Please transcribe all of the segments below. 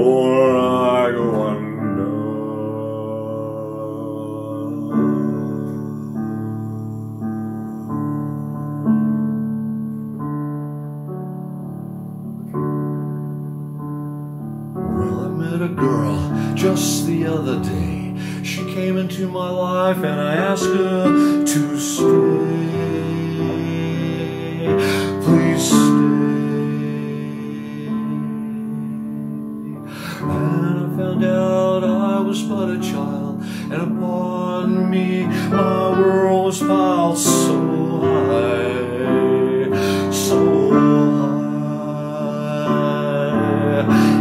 before I. Well, I met a girl just the other day. She came into my life and I asked her to stay. My world was piled so high, so high.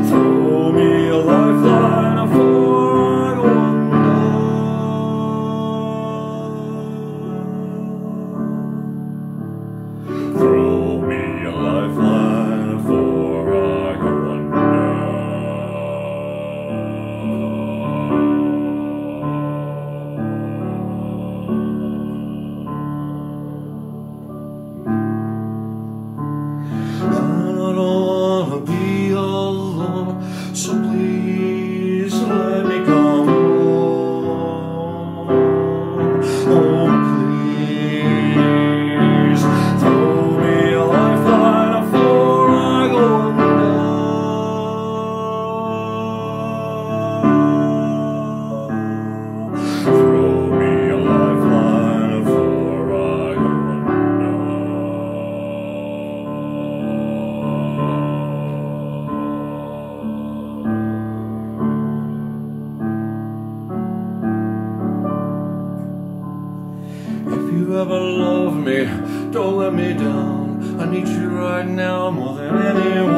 If you ever love me, don't let me down. I need you right now more than anyone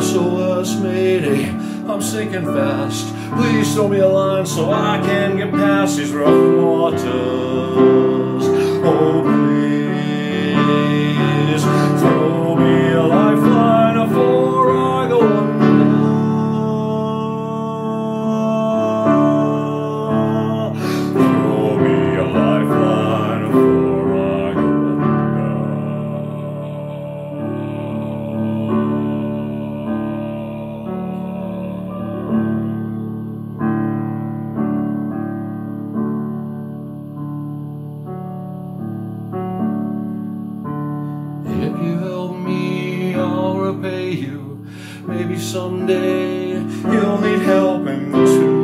SOS Mayday, I'm sinking fast. Please throw me a line so I can get past these rough waters. You. Maybe someday you'll need helping too.